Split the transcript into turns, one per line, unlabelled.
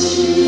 you.